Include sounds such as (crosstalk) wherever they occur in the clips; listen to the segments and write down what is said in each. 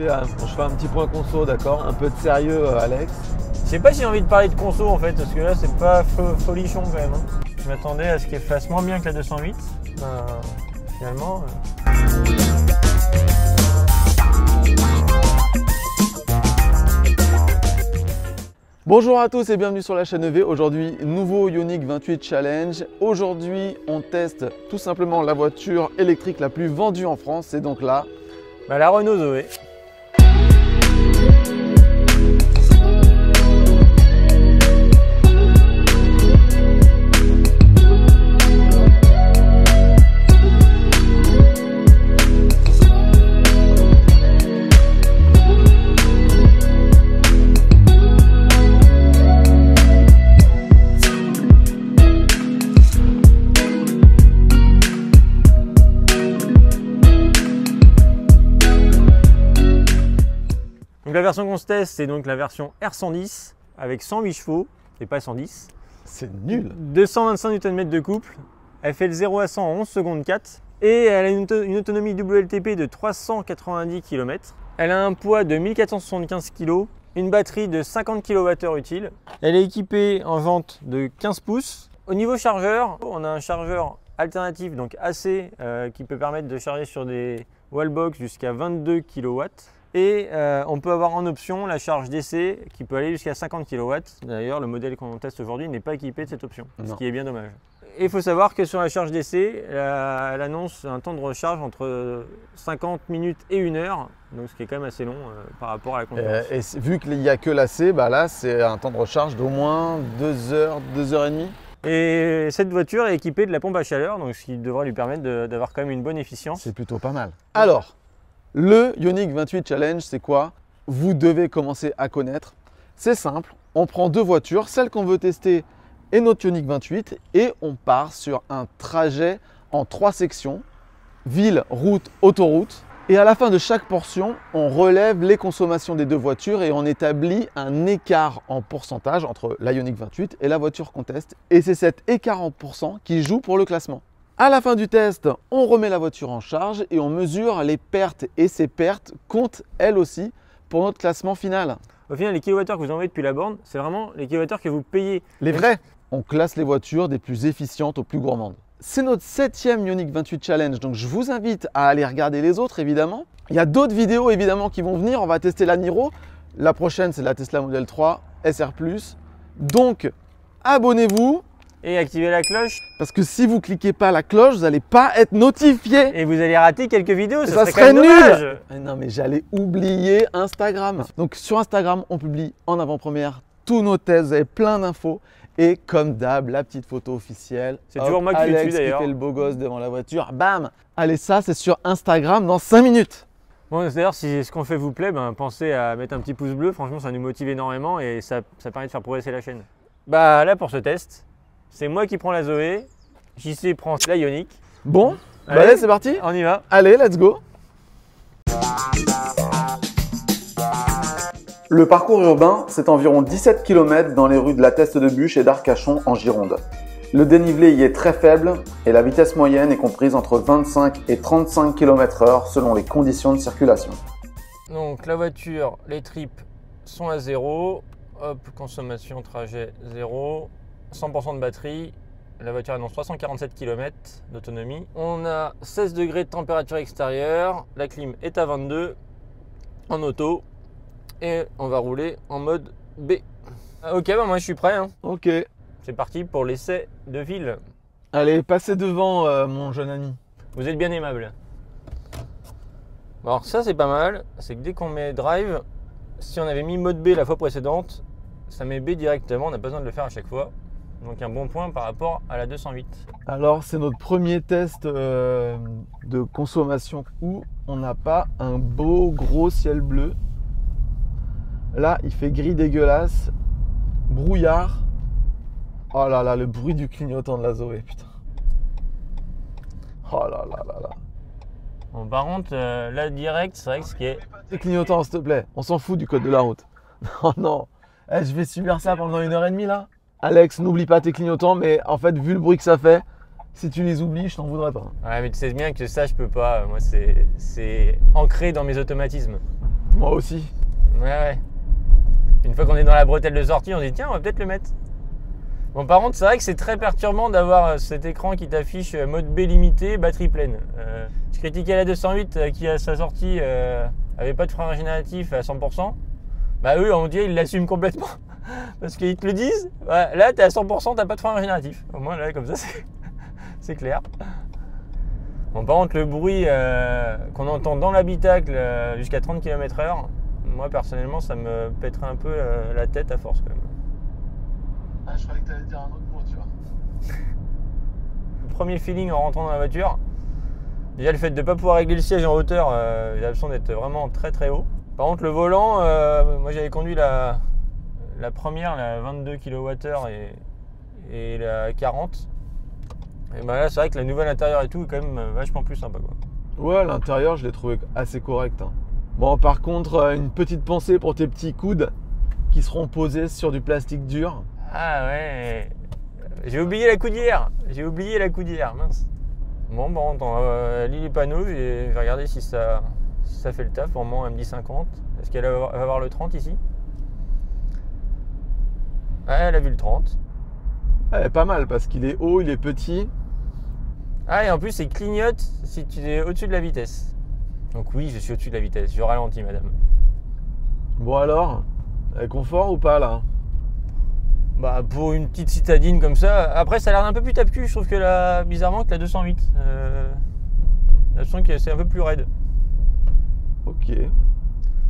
euh, je fais un petit point conso, d'accord Un peu de sérieux, euh, Alex. Je sais pas si j'ai envie de parler de conso en fait, parce que là c'est pas fo- folichon quand même. hein. Je m'attendais à ce qu'elle fasse moins bien que la 208. Ben, finalement. euh, Bonjour à tous et bienvenue sur la chaîne EV. Aujourd'hui, nouveau Ioniq 28 Challenge. Aujourd'hui, on teste tout simplement la voiture électrique la plus vendue en France. C'est donc là. bah, la Renault Zoé. La version qu'on se teste, c'est donc la version R110 avec 108 chevaux et pas 110. C'est nul. 225 Nm de couple. Elle fait le 0 à 100 en 11 secondes 4. Et elle a une, auto- une autonomie WLTP de 390 km. Elle a un poids de 1475 kg. Une batterie de 50 kWh utile. Elle est équipée en vente de 15 pouces. Au niveau chargeur, on a un chargeur alternatif, donc AC, euh, qui peut permettre de charger sur des wallbox jusqu'à 22 kW. Et euh, on peut avoir en option la charge DC qui peut aller jusqu'à 50 kW. D'ailleurs, le modèle qu'on teste aujourd'hui n'est pas équipé de cette option, ce qui est bien dommage. Et il faut savoir que sur la charge euh, elle annonce un temps de recharge entre 50 minutes et 1 heure, donc ce qui est quand même assez long euh, par rapport à la concurrence. Euh, et vu qu'il n'y a que l'AC, bah là, c'est un temps de recharge d'au moins 2 heures, 2 heures et demie. Et cette voiture est équipée de la pompe à chaleur, donc ce qui devrait lui permettre d'avoir quand même une bonne efficience. C'est plutôt pas mal. Alors, le Ioniq 28 Challenge, c'est quoi? Vous devez commencer à connaître. C'est simple, on prend deux voitures, celle qu'on veut tester et notre Ioniq 28, et on part sur un trajet en trois sections, ville, route, autoroute. Et à la fin de chaque portion, on relève les consommations des deux voitures et on établit un écart en pourcentage entre la Ioniq 28 et la voiture qu'on teste. Et c'est cet écart en pourcent qui joue pour le classement. À la fin du test, on remet la voiture en charge et on mesure les pertes. Et ces pertes comptent elles aussi pour notre classement final. Au final, les kilowattheures que vous envoyez depuis la borne, c'est vraiment les kilowattheures que vous payez. Les vrais On classe les voitures des plus efficientes aux plus gourmandes. C'est notre septième Ioniq 28 Challenge, donc je vous invite à aller regarder les autres évidemment. Il y a d'autres vidéos évidemment qui vont venir, on va tester la Niro. La prochaine c'est la Tesla Model 3 SR+. Donc abonnez-vous, Et activez la cloche, parce que si vous cliquez pas la cloche, vous n'allez pas être notifié. et vous allez rater quelques vidéos. Ça serait, serait nul. Mais non, mais j'allais oublier Instagram. Donc sur Instagram, on publie en avant-première tous nos tests, vous avez plein d'infos. Et comme d'hab, la petite photo officielle. C'est toujours moi qui Alex d'ailleurs. qui fait le beau gosse devant la voiture. Bam Allez, ça, c'est sur Instagram dans 5 minutes. Bon, d'ailleurs, si ce qu'on fait vous plaît, ben, pensez à mettre un petit pouce bleu. Franchement, ça nous motive énormément et ça, ça permet de faire progresser la chaîne. Bah là, pour ce test, c'est moi qui prends la Zoé, JC prend la Ioniq. Bon, bah Allez. allez, c'est parti. On y va. Allez, let's go Le parcours urbain, c'est environ 17 km dans les rues de la Teste de Bûche et d'Arcachon en Gironde. Le dénivelé y est très faible et la vitesse moyenne est comprise entre 25 et 35 km/h selon les conditions de circulation. Donc la voiture, les tripes sont à zéro. Hop, consommation, trajet zéro. 100% de batterie. La voiture annonce 347 km d'autonomie. On a 16 degrés de température extérieure. La clim est à 22 en auto. Et on va rouler en mode B. Ah, Ok, bah moi je suis prêt. hein. Ok, C'est parti pour l'essai de ville. allez, passez devant euh, mon jeune ami. Vous êtes bien aimable. Bon, alors ça c'est pas mal, c'est que dès qu'on met drive, si on avait mis mode B la fois précédente, ça met B directement, on n'a pas besoin de le faire à chaque fois. Donc un bon point par rapport à la 208. Alors, c'est notre premier test euh, de consommation où on n'a pas un beau gros ciel bleu. Là, il fait gris dégueulasse, brouillard. Oh là là, le bruit du clignotant de la Zoé, putain. Oh là là là là. Bon, par contre, euh, là direct, c'est vrai que ce qui est. Les clignotants, s'il te plaît. On s'en fout du code de la route. (laughs) Oh non. Eh, je vais subir ça pendant une heure et demie là. Alex, n'oublie pas tes clignotants, mais en fait, vu le bruit que ça fait, si tu les oublies, je t'en voudrais pas. Ouais, mais tu sais bien que ça, je peux pas. Moi, c'est c'est ancré dans mes automatismes. Moi aussi. Ouais, ouais. Une fois qu'on est dans la bretelle de sortie, on dit tiens, on va peut-être le mettre. Bon, par contre, c'est vrai que c'est très perturbant d'avoir euh, cet écran qui t'affiche euh, mode B limité, batterie pleine. Euh, je critiquais la 208 euh, qui, à sa sortie, euh, avait pas de frein régénératif à 100%. Bah, eux, on dirait ils l'assument complètement. Parce qu'ils te le disent. Ouais, là, t'es à 100%, t'as pas de frein régénératif. Au moins, là, comme ça, (laughs) c'est- clair. Bon, par contre, le bruit euh, qu'on entend dans l'habitacle euh, jusqu'à 30 km/h, moi personnellement, ça me pèterait un peu euh, la tête à force quand même. Ah, je croyais que tu allais dire un autre mot, tu vois. (laughs) Le premier feeling en rentrant dans la voiture, déjà le fait de ne pas pouvoir régler le siège en hauteur, il a l'impression d'être vraiment très très haut. Par contre, le volant, moi j'avais conduit la, la première, la 22 kWh et, et la 40. Et ben là, c'est vrai que la nouvelle intérieur et tout est quand même euh, vachement plus sympa. Quoi. Ouais, l'intérieur, je l'ai trouvé assez correct. hein. Bon, par contre, euh, une petite pensée pour tes petits coudes qui seront posés sur du plastique dur. Ah ouais, j'ai oublié la coudière, j'ai oublié la coudière, mince. Bon, bon, on va lit les panneaux et je vais regarder si ça, si ça fait le taf. Pour moi, elle me dit 50. Est-ce qu'elle va avoir le 30 ici? Ouais, elle a vu le 30. Ouais, pas mal parce qu'il est haut, il est petit. Ah, et en plus, il clignote si tu es au-dessus de la vitesse. Donc oui, je suis au-dessus de la vitesse, je ralentis, madame. Bon alors, euh, confort ou pas là? Bah, pour une petite citadine comme ça, après, ça a l'air un peu plus tape-cul, je trouve que la, bizarrement, que la 208. Euh, j'ai l'impression que c'est un peu plus raide. Ok.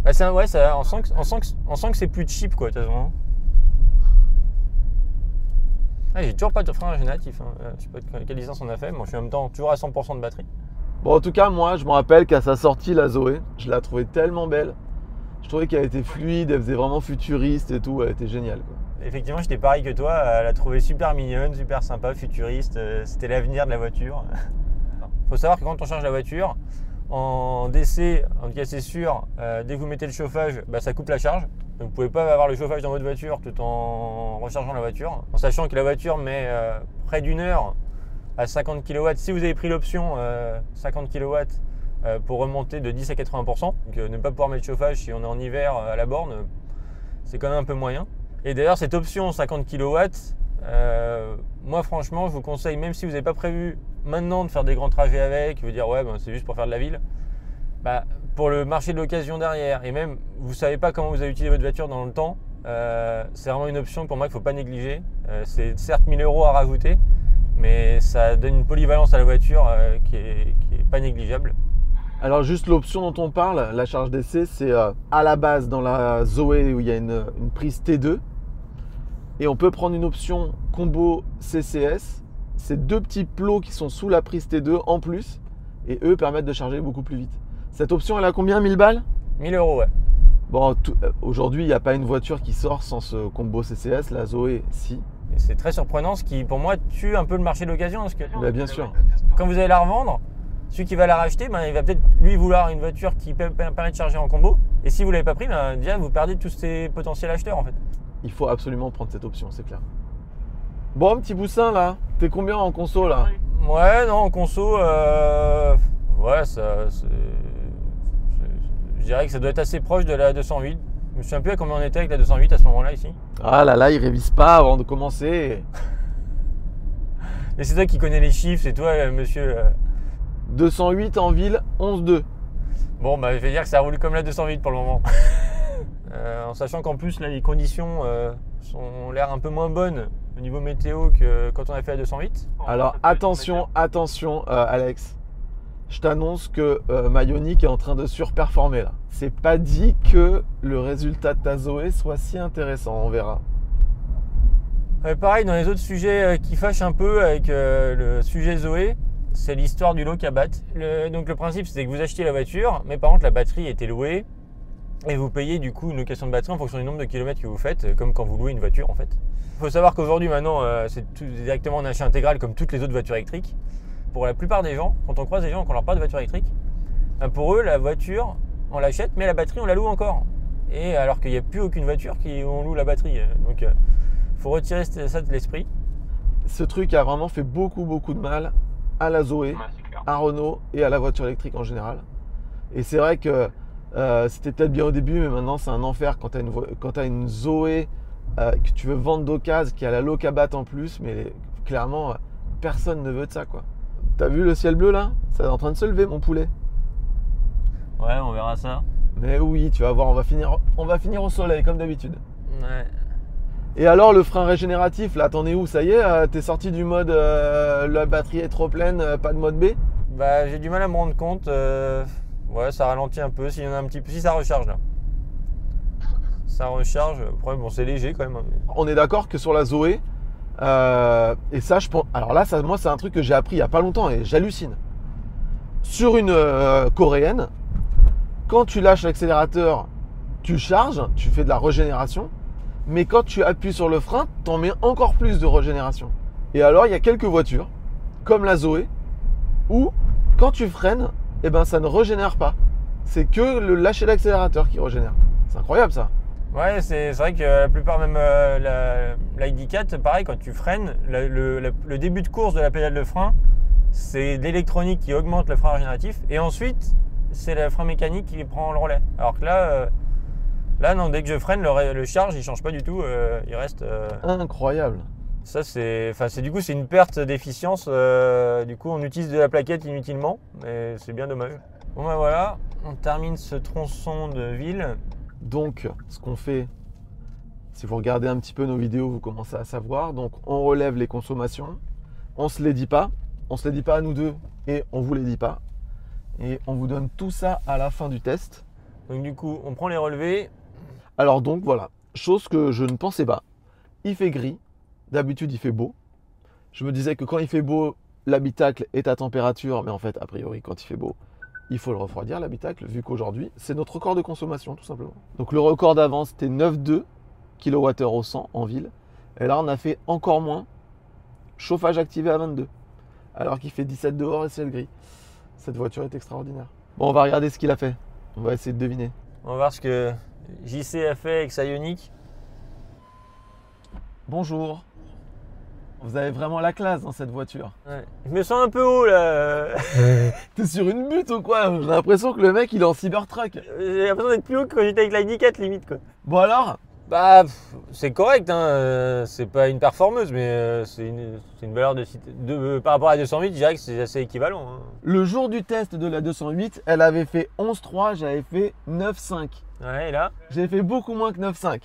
Bah, c'est un- ouais, ça, on, sent que, on, sent que, on sent que c'est plus cheap, quoi, de toute façon. Ah, j'ai toujours pas de frein régénératif. Hein. Euh, Je sais pas de quelle licence on a fait, mais je suis en même temps toujours à 100% de batterie. Bon, en tout cas, moi, je me rappelle qu'à sa sortie, la Zoé, je la trouvais tellement belle. Je trouvais qu'elle était fluide, elle faisait vraiment futuriste et tout. Elle était géniale. Quoi. Effectivement, j'étais pareil que toi, elle la trouvée super mignonne, super sympa, futuriste. euh, C'était l'avenir de la voiture. (laughs) faut savoir que quand on change la voiture, en DC, en tout cas c'est sûr, euh, dès que vous mettez le chauffage, bah, ça coupe la charge. Donc vous pouvez pas avoir le chauffage dans votre voiture tout en rechargeant la voiture. En sachant que la voiture met euh, près d'une heure à 50 kW. Si vous avez pris l'option euh, 50 kW euh, pour remonter de 10 à 80%, donc euh, ne pas pouvoir mettre le chauffage si on est en hiver euh, à la borne, euh, c'est quand même un peu moyen. Et d'ailleurs, cette option 50 kW, euh, moi franchement, je vous conseille, même si vous n'avez pas prévu maintenant de faire des grands trajets avec, vous dire ouais, ben, c'est juste pour faire de la ville, bah, pour le marché de l'occasion derrière, et même vous savez pas comment vous allez utiliser votre voiture dans le temps, euh, c'est vraiment une option pour moi qu'il ne faut pas négliger. Euh, c'est certes 1000 euros à rajouter, mais ça donne une polyvalence à la voiture euh, qui, est, qui est pas négligeable. Alors, juste l'option dont on parle, la charge d'essai, c'est à la base dans la Zoé où il y a une, une prise T2. Et on peut prendre une option combo CCS. C'est deux petits plots qui sont sous la prise T2 en plus. Et eux permettent de charger beaucoup plus vite. Cette option, elle a combien 1000 balles? 1000 euros, ouais. Bon, euh, aujourd'hui, il n'y a pas une voiture qui sort sans ce combo CCS. La Zoé, si. C'est très surprenant, ce qui pour moi tue un peu le marché de l'occasion. Parce que Bah, bien sûr. quand vous allez la revendre, celui qui va la racheter, ben, il va peut-être lui vouloir une voiture qui per- per- permet de charger en combo. Et si vous ne l'avez pas pris, ben, déjà vous perdez tous ces potentiels acheteurs en fait. Il faut absolument prendre cette option, c'est clair. Bon, petit boussin là, t'es combien en conso là? Ouais, non, en conso, euh, ouais, ça, c'est- dirais que ça doit être assez proche de la 208. Je me souviens plus à combien on était avec la 208 à ce moment-là ici. Ah là là, il révise pas avant de commencer. (laughs) Mais c'est toi qui connais les chiffres, c'est toi, euh, monsieur. euh. 208 en ville, 11,2. Bon, bah, je vais dire que ça roule comme la 208 pour le moment. (laughs) Euh, en sachant qu'en plus, là, les conditions euh, sont- ont l'air un peu moins bonnes au niveau météo que quand on a fait la 208. Alors attention, attention euh, Alex. Je t'annonce que euh, ma Ioniq est en train de surperformer là. C'est pas dit que le résultat de ta Zoé soit si intéressant, on verra. Pareil, dans les autres sujets euh, qui fâchent un peu avec euh, le sujet Zoé, c'est l'histoire du loc à donc le principe, c'est que vous achetiez la voiture, mais par contre, la batterie était louée. Et vous payez du coup une location de batterie en fonction du nombre de kilomètres que vous faites, euh, comme quand vous louez une voiture en fait. Il faut savoir qu'aujourd'hui maintenant, c'est directement en achat intégral comme toutes les autres voitures électriques. Pour la plupart des gens, quand on croise des gens qui n'ont pas de voiture électrique, ben, pour eux, la voiture, on l'achète, mais la batterie, on la loue encore. Et alors qu'il n'y a plus aucune voiture qui on loue la batterie. Donc il faut retirer ça de l'esprit. Ce truc a vraiment fait beaucoup beaucoup de mal à la Zoé, à Renault et à la voiture électrique en général. Et c'est vrai que Euh, C'était peut-être bien au début, mais maintenant c'est un enfer quand tu as une, Zoé euh, que tu veux vendre d'occasion, qui a la locabat en plus, mais clairement, euh, personne ne veut de ça quoi. T'as vu le ciel bleu là? Ça est en train de se lever mon poulet. Ouais, on verra ça. Mais oui, tu vas voir, on va finir, on va finir au soleil comme d'habitude. Ouais. Et alors le frein régénératif, là t'en es où? Ça y est, euh, t'es sorti du mode euh, la batterie est trop pleine, euh, pas de mode B? Bah, j'ai du mal à me rendre compte. Ouais, ça ralentit un peu. S'il y en a un petit peu. Si ça recharge là. Ça recharge. Après, bon, c'est léger quand même. hein, On est d'accord que sur la Zoé, euh, et ça je pense. Alors là, moi c'est un truc que j'ai appris il y a pas longtemps et j'hallucine. Sur une euh, coréenne, quand tu lâches l'accélérateur, tu charges, tu fais de la régénération, mais quand tu appuies sur le frein, t'en mets encore plus de régénération. Et alors il y a quelques voitures, comme la Zoé, où quand tu freines, eh ben ça ne régénère pas. C'est que le lâcher l'accélérateur qui régénère. C'est incroyable ça. Ouais, c'est vrai que la plupart, même euh, la, l'ID4, pareil, quand tu freines, la- le, la- le début de course de la pédale de frein, c'est l'électronique qui augmente le frein régénératif. Et ensuite, c'est le frein mécanique qui prend le relais. Alors que là, euh, là non, dès que je freine, le, charge, il change pas du tout. euh, il reste. Incroyable. Ça, c'est, enfin, c'est du coup, c'est une perte d'efficience. euh, du coup, on utilise de la plaquette inutilement, mais c'est bien dommage. Bon ben voilà, on termine ce tronçon de ville. Donc, ce qu'on fait, si vous regardez un petit peu nos vidéos, vous commencez à savoir. Donc, on relève les consommations. On se les dit pas. On se les dit pas à nous deux et on vous les dit pas. Et on vous donne tout ça à la fin du test. Donc du coup, on prend les relevés. Alors donc voilà, chose que je ne pensais pas. Il fait gris. D'habitude, il fait beau. Je me disais que quand il fait beau, l'habitacle est à température, mais en fait, a priori, quand il fait beau, il faut le refroidir, l'habitacle, vu qu'aujourd'hui, c'est notre record de consommation, tout simplement. Donc le record d'avant, c'était 9,2 kWh au 100 en ville. Et là, on a fait encore moins. Chauffage activé à 22. Alors qu'il fait 17 dehors et c'est le gris. Cette voiture est extraordinaire. Bon, on va regarder ce qu'il a fait. On va essayer de deviner. On va voir ce que JC a fait avec sa Ioniq. Bonjour. Vous avez vraiment la classe dans cette voiture. Ouais. Je me sens un peu haut là. (laughs) T'es sur une butte ou quoi? J'ai l'impression que le mec il est en Cybertruck. J'ai l'impression d'être plus haut que quand j'étais avec la ID4 limite quoi. Bon alors? Bah, c'est correct, hein. euh, c'est pas une performeuse, mais euh, c'est une, valeur de, cité- de- euh, par rapport à la 208, je dirais que c'est assez équivalent. hein. Le jour du test de la 208, elle avait fait 11,3, j'avais fait 9,5. Ouais, et là? J'ai fait beaucoup moins que 9,5.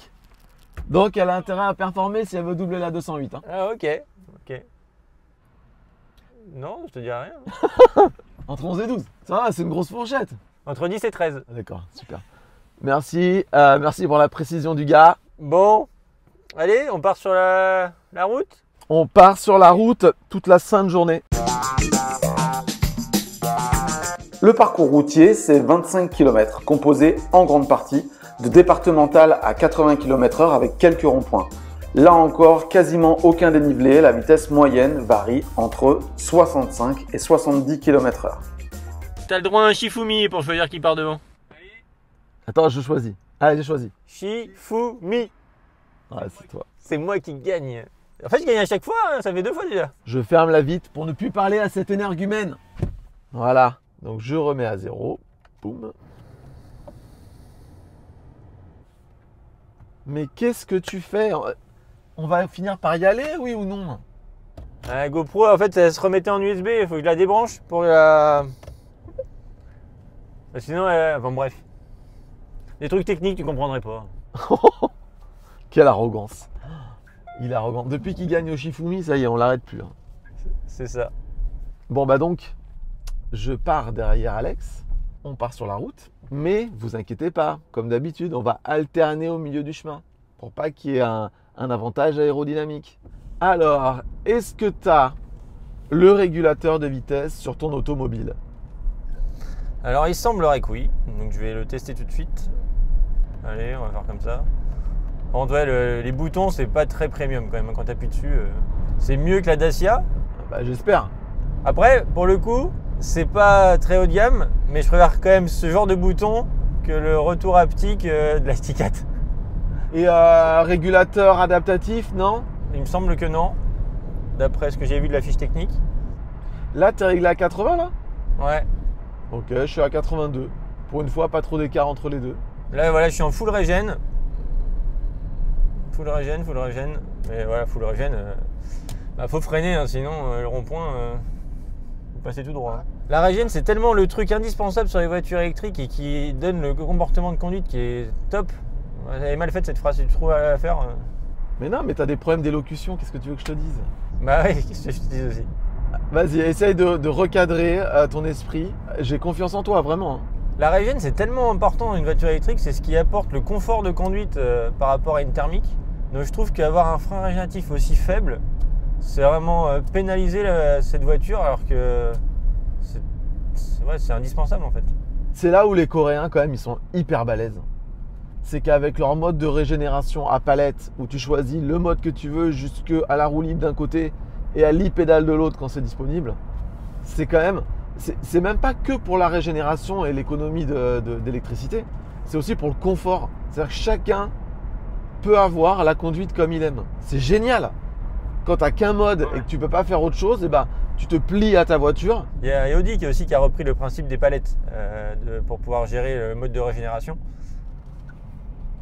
Donc elle a intérêt à performer si elle veut doubler la 208. hein. Ah, ok, ok. Non, je te dirais rien. (laughs) Entre 11 et 12. Ça va, c'est une grosse fourchette. Entre 10 et 13. Ah, D'accord, super. Merci, euh, merci pour la précision du gars. Bon, allez, on part sur la, la route. On part sur la route toute la sainte journée. Le parcours routier, c'est 25 km, composé en grande partie de départemental à 80 km/h avec quelques ronds-points. Là encore, quasiment aucun dénivelé, la vitesse moyenne varie entre 65 et 70 km/h. T'as le droit à un Shifumi pour choisir qui part devant. Attends, je choisis. Allez, j'ai choisi. Shifumi. Ouais, c'est toi. C'est moi qui gagne. En fait, je gagne à chaque fois, hein, ça fait deux fois déjà. Je ferme la vitre pour ne plus parler à cet énergumène. Voilà. Donc je remets à zéro. Boum. Mais qu'est-ce que tu fais? On va finir par y aller, oui ou non? La GoPro, en fait, elle se remettait en USB. Il faut que je la débranche pour la. Bah, Sinon, elle... enfin bref. Des trucs techniques, tu comprendrais pas. (laughs) Quelle arrogance. Il est arrogant. Depuis qu'il gagne au Shifumi, ça y est, on l'arrête plus. hein. C'est ça. Bon bah donc, je pars derrière Alex, on part sur la route, mais vous inquiétez pas, comme d'habitude, on va alterner au milieu du chemin pour pas qu'il y ait un, un avantage aérodynamique. Alors, est-ce que tu as le régulateur de vitesse sur ton automobile? Alors, il semblerait que oui. Donc, je vais le tester tout de suite. Allez, on va faire comme ça. Contre, ouais, le- les boutons, c'est pas très premium quand même. hein, Quand tu appuies dessus, euh, c'est mieux que la Dacia? Bah j'espère. Après, pour le coup, c'est pas très haut de gamme, mais je préfère quand même ce genre de bouton que le retour haptique euh, de la Stick4. Et euh, régulateur adaptatif, non? Il me semble que non, d'après ce que j'ai vu de la fiche technique. Là, tu es réglé à 80 là? Ouais. Ok, je suis à 82. Pour une fois, pas trop d'écart entre les deux. Là, voilà, je suis en full régène. Full régène, full régène. Mais voilà, full régène. euh, bah, faut freiner, hein, sinon euh, le rond-point, vous passez tout droit. hein. La régène, c'est tellement le truc indispensable sur les voitures électriques et qui donne le comportement de conduite qui est top. Elle est mal faite cette phrase, tu trouves à la faire. euh, Mais non, mais t'as des problèmes d'élocution, qu'est-ce que tu veux que je te dise? Bah oui, qu'est-ce que je te dis aussi? Vas-y, essaye de, de recadrer euh, ton esprit. J'ai confiance en toi, vraiment. hein. La régène, c'est tellement important dans une voiture électrique, c'est ce qui apporte le confort de conduite euh, par rapport à une thermique. Donc je trouve qu'avoir un frein régénératif aussi faible, c'est vraiment euh, pénaliser la- cette voiture alors que c'est indispensable en fait. C'est là où les Coréens, quand même, ils sont hyper balèzes. C'est qu'avec leur mode de régénération à palette, où tu choisis le mode que tu veux jusque à la roue libre d'un côté et à l'e-pédale de l'autre quand c'est disponible, c'est quand même. C'est même pas que pour la régénération et l'économie d'électricité, c'est aussi pour le confort. C'est-à-dire que chacun peut avoir la conduite comme il aime. C'est génial. Quand tu qu'un mode et que tu peux pas faire autre chose, et ben, tu te plies à ta voiture. Il y a Audi qui, aussi, qui a repris le principe des palettes euh, de- pour pouvoir gérer le mode de régénération.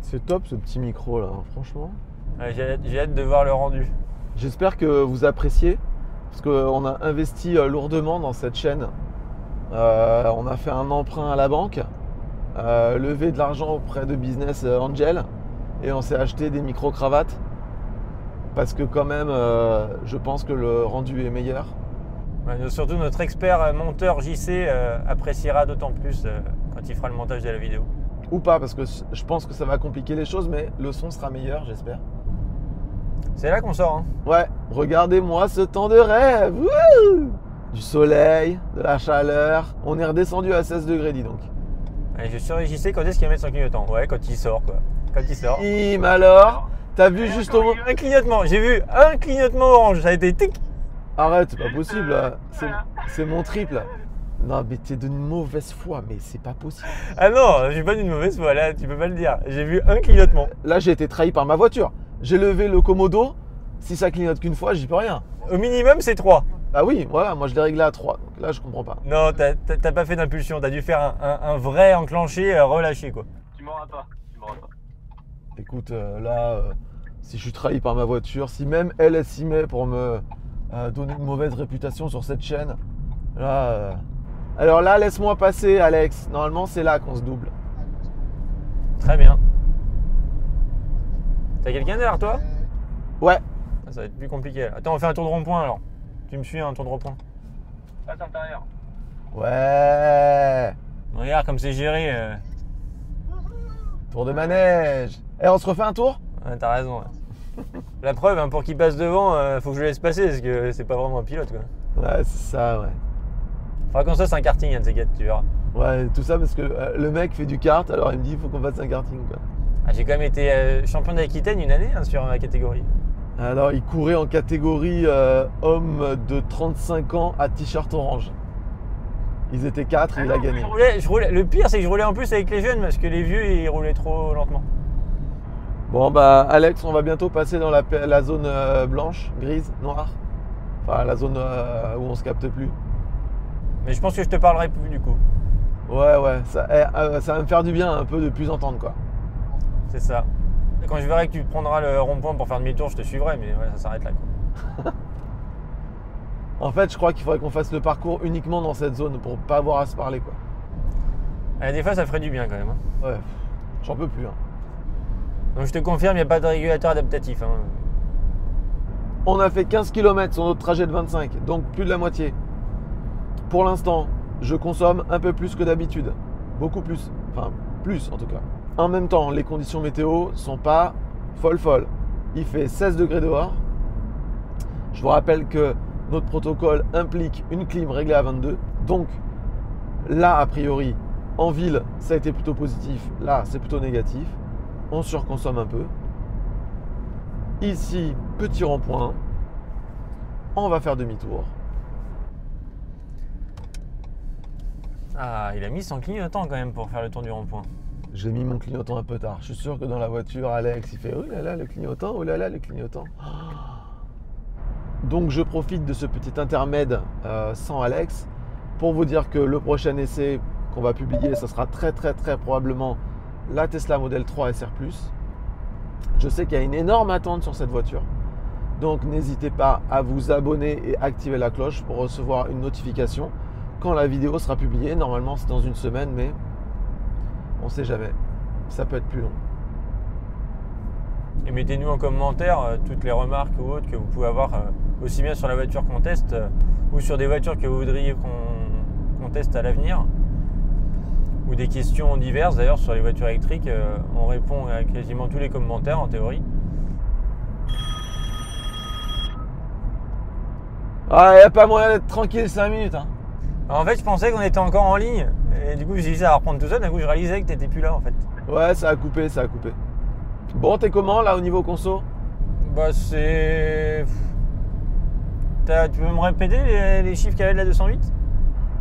C'est top ce petit micro là, hein, franchement. Ouais, J'ai hâte- de voir le rendu. J'espère que vous appréciez, parce qu'on a investi euh, lourdement dans cette chaîne. Euh, on a fait un emprunt à la banque, euh, levé de l'argent auprès de Business Angel, et on s'est acheté des micro-cravates, parce que quand même, euh, je pense que le rendu est meilleur. Ouais, surtout notre expert euh, monteur JC euh, appréciera d'autant plus euh, quand il fera le montage de la vidéo. Ou pas, parce que je pense que ça va compliquer les choses, mais le son sera meilleur, j'espère. C'est là qu'on sort. Hein. Ouais, regardez-moi ce temps de rêve Wouh Du soleil, de la chaleur. On est redescendu à 16 degrés, dis donc. Allez, je suis JC quand est-ce qu'il va mettre son clignotant? Ouais, quand il sort quoi. Quand il sort. Im alors? T'as vu juste au... Un clignotement, j'ai vu un clignotement orange, ça a été tic. Arrête, c'est pas possible. là. C'est- mon triple. Non, mais t'es d'une mauvaise foi, mais c'est pas possible. Ah non, je suis pas d'une mauvaise foi là, tu peux pas le dire. J'ai vu un clignotement. Là, j'ai été trahi par ma voiture. J'ai levé le Komodo. Si ça clignote qu'une fois, j'y peux rien. Au minimum, c'est 3. Bah oui, voilà, moi je l'ai réglé à 3. Donc là, je comprends pas. Non, t'as- pas fait d'impulsion, t'as dû faire un, un- un vrai enclenché, euh, relâché quoi. Tu. Tu m'auras pas. Écoute, euh, là, euh, si je suis trahi par ma voiture, si même elle, s'y met pour me euh, donner une mauvaise réputation sur cette chaîne, là. euh, Alors là, laisse-moi passer, Alex. Normalement, c'est là qu'on se double. Très bien. T'as quelqu'un derrière toi? Ouais, Ah, Ça va être plus compliqué. Attends, on fait un tour de rond-point alors. Tu me suis un tour de rond-point. Passe intérieur. ouais. Regarde comme c'est géré. euh. Tour de manège. Eh, on se refait un tour Ouais, T'as raison. ouais. La preuve, hein, pour qu'il passe devant, euh, faut que je le laisse passer parce que c'est pas vraiment un pilote quoi. Ouais, c'est ça, ouais. Faudra qu'on se fasse un karting, un de ces quatre, tu verras. Ouais, tout ça parce que euh, le mec fait du kart, alors il me dit il faut qu'on fasse un karting. Quoi. Ah, J'ai quand même été euh, champion d'Aquitaine une année hein, sur ma catégorie. Alors il courait en catégorie euh, homme de 35 ans à t-shirt orange. Ils étaient 4 et il a gagné. Je roulais- je roulais- le pire, c'est que je roulais en plus avec les jeunes parce que les vieux ils roulaient trop lentement. Bon bah Alex, on va bientôt passer dans la, zone euh, blanche, grise, noire. Enfin la zone euh, où on se capte plus. Mais je pense que je te parlerai plus du coup. Ouais ouais, ça, eh, euh, ça va me faire du bien un peu de plus entendre quoi. C'est ça. Et quand je verrai que tu prendras le rond-point pour faire demi-tour, je te suivrai, mais ouais, ça s'arrête là. Quoi. (laughs) En fait je crois qu'il faudrait qu'on fasse le parcours uniquement dans cette zone pour pas avoir à se parler quoi. Ah, des fois, ça ferait du bien quand même. hein. Ouais, j'en peux plus. hein. Donc je te confirme, il n'y a pas de régulateur adaptatif. hein. On a fait 15 km sur notre trajet de 25, donc plus de la moitié. Pour l'instant, je consomme un peu plus que d'habitude. Beaucoup plus. Enfin, plus en tout cas. En même temps, les conditions météo sont pas folles folles. Il fait 16 degrés dehors. Je vous rappelle que notre protocole implique une clim réglée à 22. Donc là, a priori, en ville, ça a été plutôt positif. Là, c'est plutôt négatif. On surconsomme un peu. Ici, petit rond-point. On va faire demi-tour. Ah, il a mis son clignotant quand même pour faire le tour du rond-point. J'ai mis mon clignotant un peu tard. Je suis sûr que dans la voiture, Alex, il fait Oh là là, le clignotant, oh là là, le clignotant. Donc je profite de ce petit intermède euh, sans Alex pour vous dire que le prochain essai qu'on va publier, ce sera très très très probablement la Tesla Model 3 SR+. Je sais qu'il y a une énorme attente sur cette voiture. Donc n'hésitez pas à vous abonner et activer la cloche pour recevoir une notification quand la vidéo sera publiée. Normalement c'est dans une semaine, mais on ne sait jamais. Ça peut être plus long. Et mettez-nous en commentaire euh, toutes les remarques ou autres que vous pouvez avoir, euh, aussi bien sur la voiture qu'on teste euh, ou sur des voitures que vous voudriez qu'on qu'on teste à l'avenir. Ou des questions diverses. D'ailleurs, sur les voitures électriques, euh, on répond à quasiment tous les commentaires en théorie. Ah, il n'y a pas moyen d'être tranquille 5 minutes. hein. En fait, je pensais qu'on était encore en ligne. Et du coup, suis dit, ça va reprendre tout seul. D'un coup, je réalisais que tu n'étais plus là en fait. Ouais, ça a coupé, ça a coupé. Bon, t'es comment là au niveau conso? Bah, c'est. Tu peux me répéter les, les chiffres qu'il y avait de la 208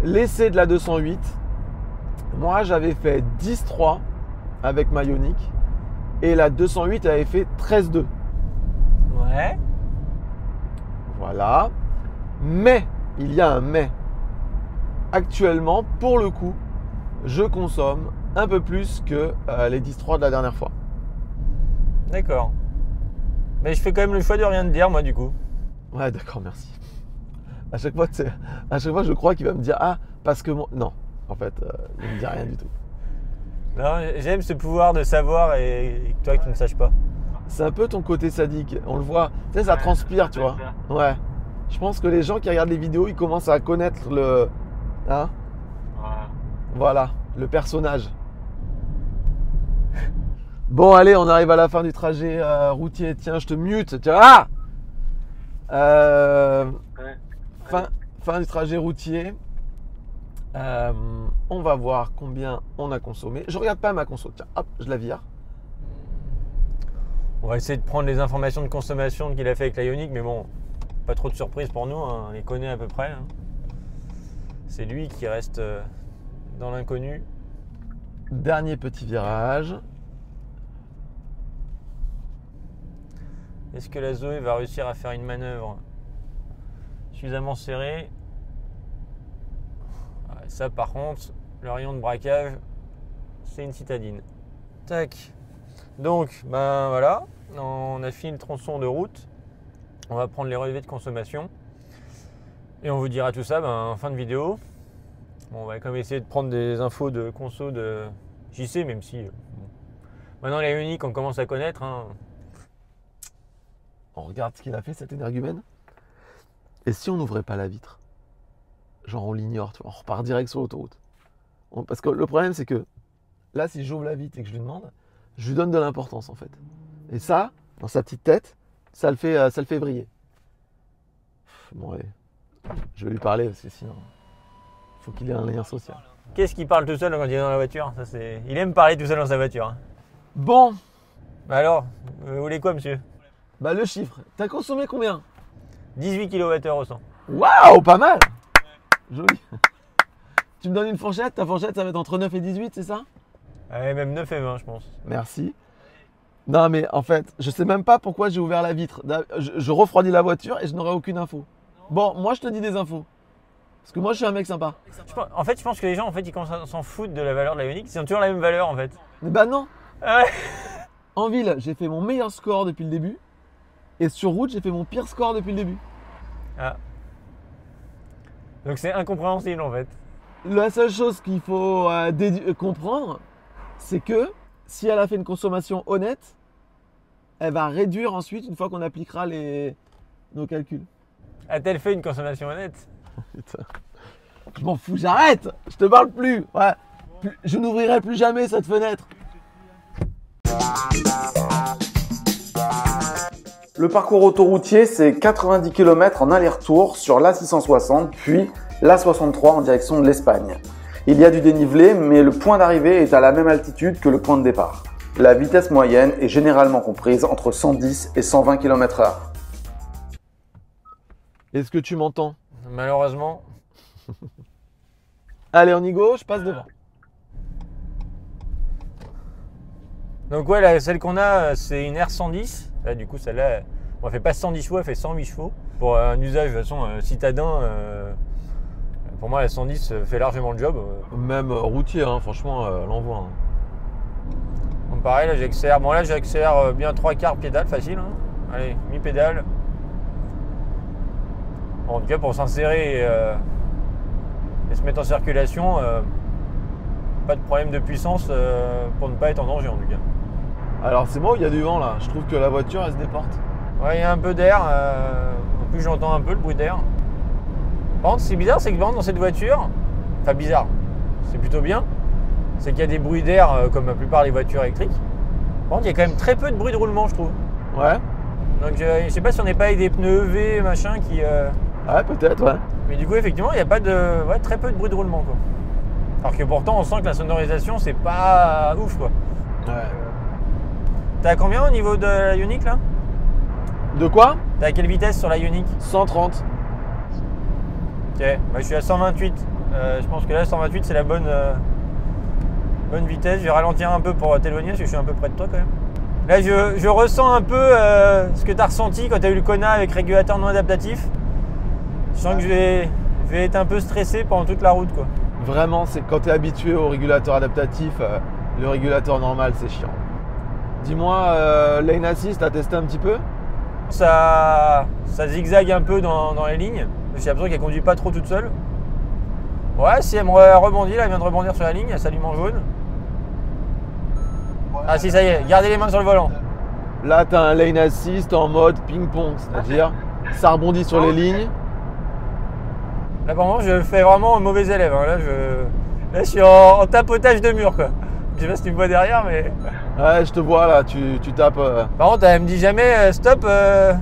L'essai de la 208, moi j'avais fait 10-3 avec ma Ioniq et la 208 avait fait 13-2. Ouais. Voilà. Mais, il y a un mais. Actuellement, pour le coup, je consomme un peu plus que euh, les 10-3 de la dernière fois. D'accord. Mais je fais quand même le choix de rien te dire, moi, du coup. Ouais, d'accord, merci. À chaque fois, à chaque fois, je crois qu'il va me dire ah parce que moi, non, en fait, euh, il ne me dit rien du tout. Non, j'aime ce pouvoir de savoir et, toi, que tu ne saches pas. C'est un peu ton côté sadique. On le voit. Tu sais, ça transpire, tu vois. Ouais. Je pense que les gens qui regardent les vidéos, ils commencent à connaître le, hein, Voilà. voilà, le personnage. Bon, allez, on arrive à la fin du trajet euh, routier. Tiens, je te mute. Tiens, ah Euh, fin, fin du trajet routier. Euh, on va voir combien on a consommé. Je regarde pas ma conso. Tiens, hop, je la vire. On va essayer de prendre les informations de consommation qu'il a fait avec la Ioniq, mais bon, pas trop de surprise pour nous, hein, on les connaît à peu près. hein. C'est lui qui reste euh, dans l'inconnu. Dernier petit virage. Est-ce que la Zoé va réussir à faire une manœuvre suffisamment serrée Ça, par contre, le rayon de braquage, c'est une citadine. Tac. Donc, ben voilà, on a fini le tronçon de route. On va prendre les relevés de consommation. Et on vous dira tout ça ben, en fin de vidéo. Bon, on va quand même essayer de prendre des infos de conso de JC, même si. euh. Maintenant, les uniques, on commence à connaître. hein. On regarde ce qu'il a fait cet énergumène. Et si on n'ouvrait pas la vitre? Genre on l'ignore, tu vois, on repart direct sur l'autoroute. Parce que le problème c'est que là si j'ouvre la vitre et que je lui demande, je lui donne de l'importance en fait. Et ça, dans sa petite tête, ça le fait, euh, ça le fait briller. Bon allez, je vais lui parler parce que sinon, il faut qu'il ait un lien social. Qu'est-ce qu'il parle tout seul quand il est dans la voiture? Ça, c'est... Il aime parler tout seul dans sa voiture. hein. Bon, Bah alors, vous voulez quoi, monsieur? Bah le chiffre, t'as consommé combien? 18 kWh au 100. Waouh, pas mal Joli. Tu me donnes une fourchette, ta fourchette ça va être entre 9 et 18, c'est ça? Ouais, même 9 et 20, je pense. Merci. Non, mais en fait, je sais même pas pourquoi j'ai ouvert la vitre. Je, je refroidis la voiture et je n'aurai aucune info. Bon, moi, je te dis des infos. Parce que moi, je suis un mec sympa. En fait, je pense que les gens, en fait, ils s'en foutre de la valeur de la Ioniq. Ils ont toujours la même valeur, en fait. Mais bah non. Ouais. En ville, j'ai fait mon meilleur score depuis le début. Et sur route, j'ai fait mon pire score depuis le début. Ah. Donc c'est incompréhensible, en fait. La seule chose qu'il faut euh, euh, comprendre, c'est que si elle a fait une consommation honnête, elle va réduire ensuite une fois qu'on appliquera les... nos calculs. A-t-elle fait une consommation honnête Putain. Je m'en fous, j'arrête Je te parle plus Ouais. Plus- Je n'ouvrirai plus jamais cette fenêtre. Le parcours autoroutier, c'est 90 km en aller-retour sur l'A660, puis l'A63 en direction de l'Espagne. Il y a du dénivelé, mais le point d'arrivée est à la même altitude que le point de départ. La vitesse moyenne est généralement comprise entre 110 et 120 km/h. Est-ce que tu m'entends? Malheureusement. (laughs) Allez, on y go, je passe devant. Donc ouais, celle qu'on a, euh, c'est une R110. Là, du coup, celle-là, on fait pas 110 chevaux, elle fait 108 chevaux. Pour un usage, de toute façon, euh, citadin, euh, pour moi, la 110 fait largement le job. euh. Même euh, routier, hein, franchement, euh, l'envoie. hein. Donc pareil, là j'accélère. Bon là j'accélère euh, bien trois quarts pédale, facile. hein. Allez, mi-pédale. Bon, en tout cas pour s'insérer et, euh, et se mettre en circulation, euh, pas de problème de puissance euh, pour ne pas être en danger en tout cas. Alors c'est où il y a du vent là. Je trouve que la voiture elle se déporte. Ouais, il y a un peu d'air. euh, en plus j'entends un peu le bruit d'air. Par contre, ce qui est bizarre, c'est que dans cette voiture, enfin bizarre, c'est plutôt bien, c'est qu'il y a des bruits d'air euh, comme la plupart des voitures électriques. Par contre, il y a quand même très peu de bruit de roulement, je trouve. Ouais. Donc euh, je sais pas si on n'est pas avec des pneus EV machin qui. euh, Ouais, peut-être, ouais. Mais du coup effectivement il n'y a pas de. Ouais, très peu de bruit de roulement quoi. Alors que pourtant on sent que la sonorisation c'est pas ouf quoi. Ouais. T'as combien au niveau de la Ioniq là? De quoi? T'as à quelle vitesse sur la Ioniq 130. Ok, bah, je suis à 128. Euh, je pense que là 128 c'est la bonne, euh, bonne vitesse. Je vais ralentir un peu pour t'éloigner parce que je suis un peu près de toi quand même. Là je, je ressens un peu euh, ce que t'as ressenti quand t'as eu le Kona avec régulateur non adaptatif. Je sens que je vais, je vais être un peu stressé pendant toute la route quoi. Vraiment, c'est quand tu es habitué au régulateur adaptatif, euh, le régulateur normal, c'est chiant. Dis-moi, euh, lane assist, t'as testé un petit peu Ça, ça zigzague un peu dans, dans les lignes. J'ai l'impression qu'elle conduit pas trop toute seule. Ouais, si elle me re- rebondit, là, elle vient de rebondir sur la ligne, elle s'allume en jaune. Ah si, ça y est, gardez les mains sur le volant. Là, tu as un lane assist en mode ping-pong, c'est-à-dire ça rebondit sur les lignes. Là, par contre, je fais vraiment un mauvais élève. hein. Là, je, là, je suis en, en tapotage de mur, quoi. Je sais pas si tu me vois derrière, mais... Ouais, je te vois là, tu, tu tapes. euh, Par contre, elle me dit jamais, euh, stop, euh,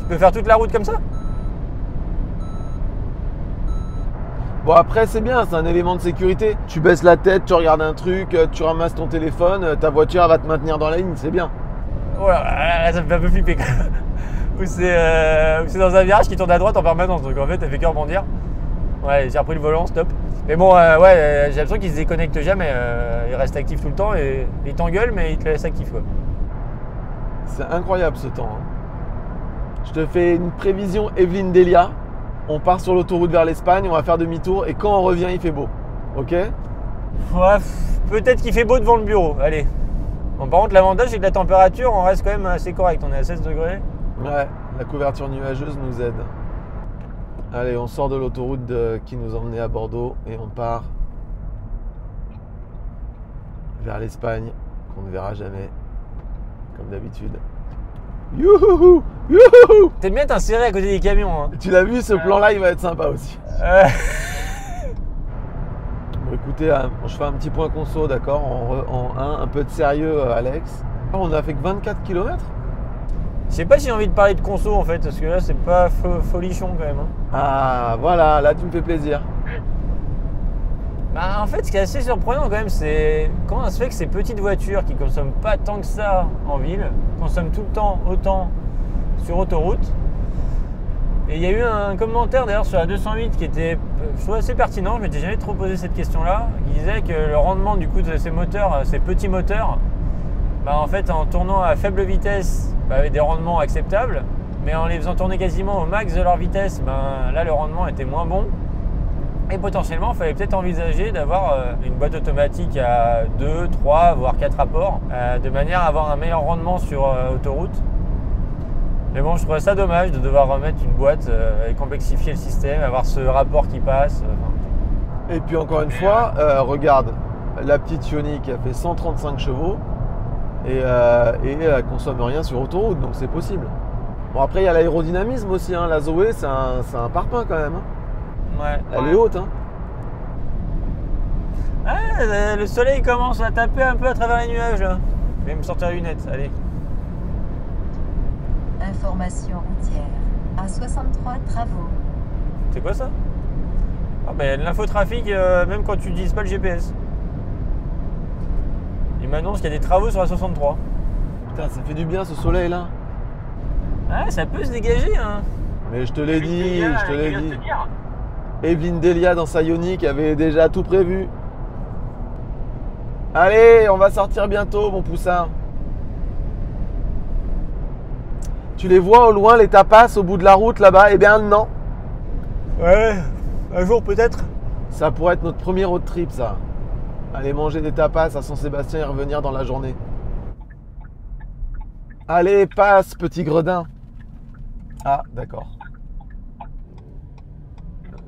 tu peux faire toute la route comme ça? Bon, après, c'est bien, c'est un élément de sécurité. Tu baisses la tête, tu regardes un truc, euh, tu ramasses ton téléphone, euh, ta voiture elle va te maintenir dans la ligne, c'est bien. Là, ça me fait un peu flipper quand (laughs) même. Ou c'est euh, ou c'est dans un virage qui tourne à droite en permanence, donc en fait elle fait que rebondir. Ouais, j'ai repris le volant, stop. Mais bon, euh, ouais, euh, j'ai l'impression qu'il se déconnecte jamais. euh, il reste actif tout le temps et il t'engueule, mais il te laisse actif quoi. C'est incroyable ce temps. hein. Je te fais une prévision Evelyne Delia. On part sur l'autoroute vers l'Espagne, on va faire demi-tour et quand on revient, il fait beau. Ok? Ouais, pff, peut-être qu'il fait beau devant le bureau, allez. Bon, par contre, l'avantage c'est que la température, on reste quand même assez correct. On est à 16 degrés. Ouais, la couverture nuageuse nous aide. Allez, on sort de l'autoroute qui nous emmenait à Bordeaux et on part vers l'Espagne, qu'on ne verra jamais, comme d'habitude. Youhou Youhou T'aimes bien t'insérer à côté des camions, hein? Tu l'as vu, ce plan-là, il va être sympa aussi. Euh, (laughs) Bon, écoutez, hein, je fais un petit point conso, d'accord? En 1, un peu de sérieux, euh, Alex. On a fait que 24 km Je sais pas si j'ai envie de parler de conso en fait, parce que là c'est pas fo- folichon quand même. hein. Ah, voilà, là tu me fais plaisir. Bah, en fait, ce qui est assez surprenant quand même, c'est comment ça se fait que ces petites voitures qui consomment pas tant que ça en ville, consomment tout le temps autant sur autoroute. Et il y a eu un commentaire d'ailleurs sur la 208 qui était, je trouve assez pertinent, je m'étais jamais trop posé cette question-là, qui disait que le rendement du coup de ces moteurs, euh, ces petits moteurs, bah, en fait en tournant à faible vitesse, bah, des rendements acceptables, mais en les faisant tourner quasiment au max de leur vitesse, ben, là le rendement était moins bon. Et potentiellement, il fallait peut-être envisager d'avoir euh, une boîte automatique à 2, 3, voire 4 rapports, euh, de manière à avoir un meilleur rendement sur euh, autoroute. Mais bon, je trouvais ça dommage de devoir remettre une boîte et complexifier le système, avoir ce rapport qui passe. Et puis encore une fois, regarde, la petite Ioniq a fait 135 chevaux et, euh, et elle consomme rien sur autoroute, donc c'est possible. Bon après il y a l'aérodynamisme aussi, hein. la Zoé c'est un, c'est un parpaing quand même. hein. Ouais. Elle est haute. Hein. Ah, le- le soleil commence à taper un peu à travers les nuages là. Je vais me sortir les lunettes, allez. Information routière. À 63 travaux. C'est quoi ça? Ah bah de l'infotrafic euh, même quand tu utilises pas le GPS. Il m'annonce qu'il y a des travaux sur la 63. Putain ça fait du bien ce soleil là. Ah ça peut se dégager hein. Mais je te l'ai dit, je te l'ai dit. Evelyne Delia dans sa Ioniq avait déjà tout prévu. Allez, on va sortir bientôt, mon poussin. Tu les vois au loin, les tapas au bout de la route là-bas? Eh bien non. Ouais, un jour peut-être. Ça pourrait être notre premier road trip, ça. Aller manger des tapas à Saint-Sébastien et revenir dans la journée. Allez, passe, petit gredin. Ah, d'accord.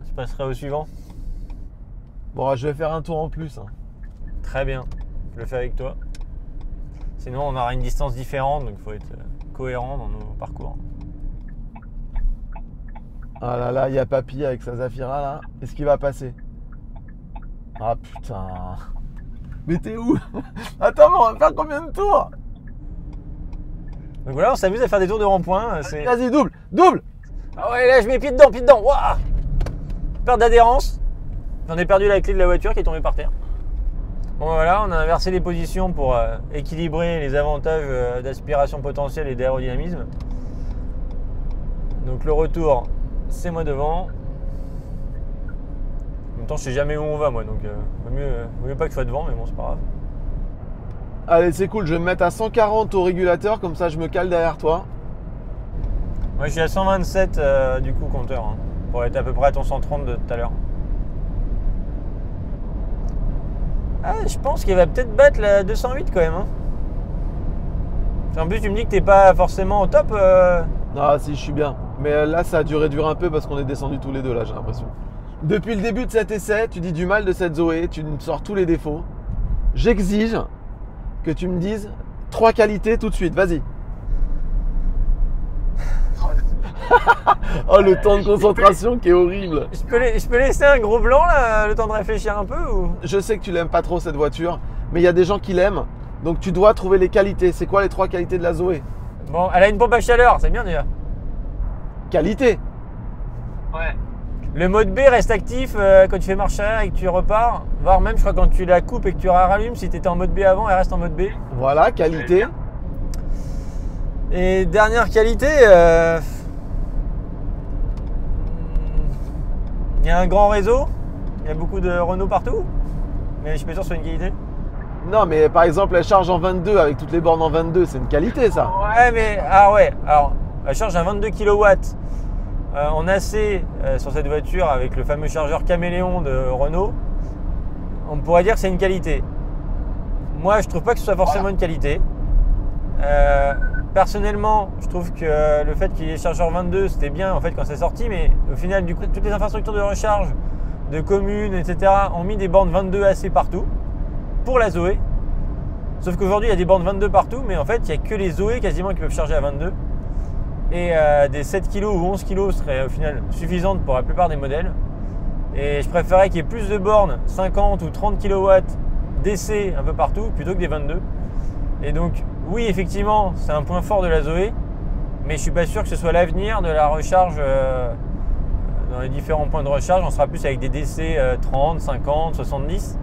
Je passerai au suivant. Bon, je vais faire un tour en plus. hein. Très bien, je le fais avec toi. Sinon, on aura une distance différente, donc il faut être euh, cohérent dans nos parcours. Ah là là, il y a Papy avec sa Zafira là. Est-ce qu'il va passer? Ah putain. Mais t'es où? Attends, mais on va faire combien de tours? Donc voilà, on s'amuse à faire des tours de rond-point. euh, Vas-y, double, double Ah ouais, là, je mets pied dedans, pied dedans. Waouh Perte d'adhérence. J'en ai perdu la clé de la voiture qui est tombée par terre. Bon voilà, on a inversé les positions pour euh, équilibrer les avantages euh, d'aspiration potentielle et d'aérodynamisme. Donc le retour, c'est moi devant. En même temps, je sais jamais où on va moi, donc euh, vaut, mieux, euh, vaut mieux pas que je sois devant, mais bon, c'est pas grave. Allez, c'est cool, je vais me mettre à 140 au régulateur, comme ça je me cale derrière toi. Moi, je suis à 127 euh, du coup compteur, hein, pour être à peu près à ton 130 de tout à l'heure. Ah, je pense qu'il va peut-être battre la 208 quand même. hein. En plus, tu me dis que t'es pas forcément au top. Ah si, je suis bien. Mais là, ça a duré dur un peu parce qu'on est descendus tous les deux là, j'ai l'impression. Depuis le début de cet essai, tu dis du mal de cette Zoé, tu me sors tous les défauts. J'exige que tu me dises trois qualités tout de suite, vas-y. (laughs) oh, le temps de concentration qui est horrible. Je peux, la- je peux laisser un gros blanc là, le temps de réfléchir un peu ou? Je sais que tu l'aimes pas trop cette voiture, mais il y a des gens qui l'aiment. Donc tu dois trouver les qualités. C'est quoi les trois qualités de la Zoé? Bon, elle a une pompe à chaleur, c'est bien déjà. Qualité. Ouais. Le mode B reste actif euh, quand tu fais marche arrière et que tu repars. Voire même, je crois, quand tu la coupes et que tu la rallumes, si tu étais en mode B avant, elle reste en mode B. Voilà, qualité. Et dernière qualité, euh, il y a un grand réseau, il y a beaucoup de Renault partout, mais je suis pas sûr que ce soit une qualité. Non, mais par exemple, elle charge en 22 avec toutes les bornes en 22, c'est une qualité ça. Ouais, mais ah ouais, alors elle charge à 22 kW euh, en AC euh, sur cette voiture avec le fameux chargeur caméléon de Renault. On pourrait dire que c'est une qualité. Moi, je trouve pas que ce soit forcément une qualité. Euh, personnellement, je trouve que le fait qu'il y ait chargeur 22, c'était bien en fait quand c'est sorti, mais au final, du coup, toutes les infrastructures de recharge de communes, etc., ont mis des bornes 22 AC partout pour la Zoé. Sauf qu'aujourd'hui, il y a des bornes 22 partout, mais en fait, il n'y a que les Zoé quasiment qui peuvent charger à 22. Et euh, des 7 kg ou 11 kg seraient au final suffisantes pour la plupart des modèles. Et je préférais qu'il y ait plus de bornes, 50 ou 30 kW DC un peu partout, plutôt que des 22. Et donc, oui, effectivement, c'est un point fort de la Zoé, mais je suis pas sûr que ce soit l'avenir de la recharge euh, dans les différents points de recharge. On sera plus avec des DC euh, 30, 50, 70.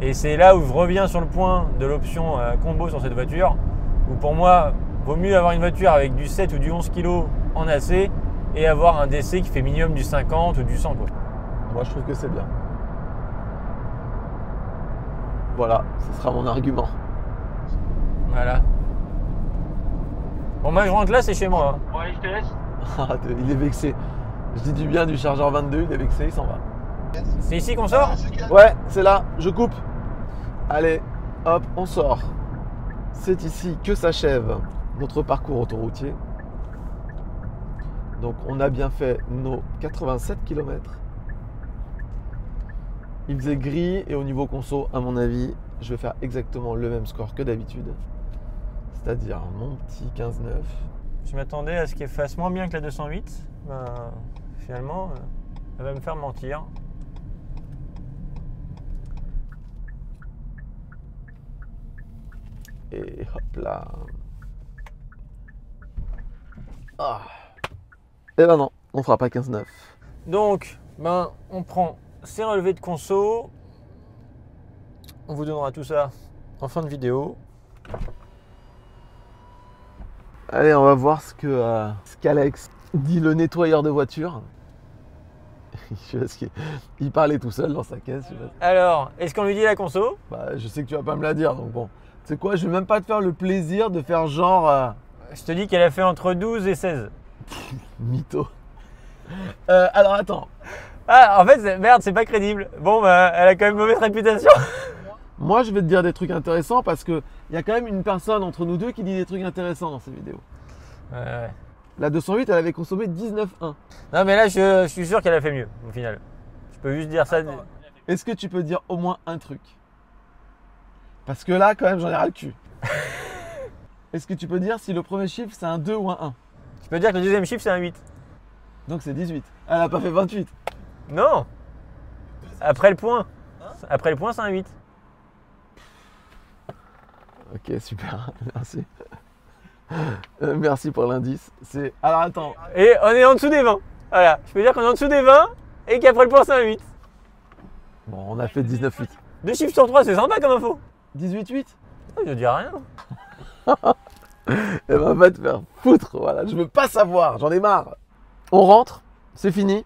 Et c'est là où je reviens sur le point de l'option euh, combo sur cette voiture, où pour moi, vaut mieux avoir une voiture avec du 7 ou du 11 kg en AC et avoir un DC qui fait minimum du 50 ou du 100. Quoi. Moi, je trouve que c'est bien. Voilà, ce sera mon argument. Voilà. Bon, moi je rentre là, c'est chez moi. hein. Allez, je te laisse. (laughs) Ah, il est vexé. Je dis du bien du chargeur 22, il est vexé, il s'en va. C'est ici qu'on sort? Ouais, c'est là, je coupe. Allez, hop, on sort. C'est ici que s'achève notre parcours autoroutier. Donc on a bien fait nos 87 km. Il faisait gris et au niveau conso, à mon avis, je vais faire exactement le même score que d'habitude. C'est-à-dire mon petit 15-9. Je m'attendais à ce qu'elle fasse moins bien que la 208. Ben, finalement, euh, elle va me faire mentir. Et hop là. Ah. Et ben non, on fera pas 15-9. Donc, ben, on prend ces relevés de conso. On vous donnera tout ça en fin de vidéo. Allez, on va voir ce que euh, ce qu'Alex dit le nettoyeur de voiture. (laughs) Je sais il parlait tout seul dans sa caisse. je sais pas. Alors, est-ce qu'on lui dit la conso? Bah, je sais que tu vas pas me la dire, donc bon. Tu sais quoi, je vais même pas te faire le plaisir de faire genre euh, Je te dis qu'elle a fait entre 12 et 16. (laughs) mytho. Euh, alors attends, Ah, en fait, merde, c'est pas crédible. Bon, bah, elle a quand même mauvaise réputation. (laughs) moi je vais te dire des trucs intéressants parce que il y a quand même une personne entre nous deux qui dit des trucs intéressants dans ces vidéos. Ouais, ouais. La 208, elle avait consommé 19,1. Non, mais là, je, je suis sûr qu'elle a fait mieux, au final. Je peux juste dire ça. Est-ce que tu peux dire au moins un truc? Parce que là, quand même, j'en ai ras le cul. (laughs) Est-ce que tu peux dire si le premier chiffre c'est un 2 ou un 1 Je peux dire que le deuxième chiffre, c'est un 8. Donc c'est 18. Elle a pas fait 28. Non Après le point. Après le point, c'est un 8. Ok, super, (laughs) merci. Euh, merci pour l'indice. C'est. Alors attends. Et on est en dessous des 20. Voilà, je peux dire qu'on est en dessous des 20 et qu'après le point, c'est un 8. Bon, on a fait 19,8. Deux chiffres sur 3, c'est sympa comme info. 18,8 Ah, Je dis rien. (laughs) Ben, va te faire foutre, voilà. Je veux pas savoir, j'en ai marre. On rentre, c'est fini.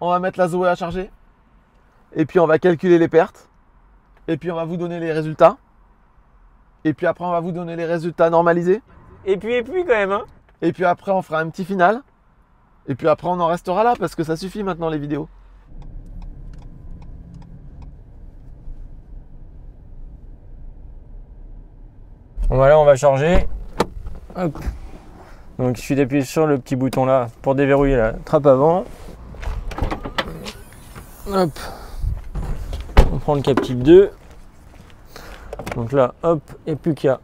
On va mettre la Zoé à charger. Et puis on va calculer les pertes. Et puis on va vous donner les résultats. Et puis après on va vous donner les résultats normalisés. Et puis, et puis quand même, hein. Et puis après on fera un petit final. Et puis après on en restera là parce que ça suffit maintenant les vidéos. Bon, voilà, on va charger. Hop. Donc, il suffit d'appuyer sur le petit bouton là pour déverrouiller la trappe avant. Hop. On prend le cap type 2. Donc là, hop, et plus qu'à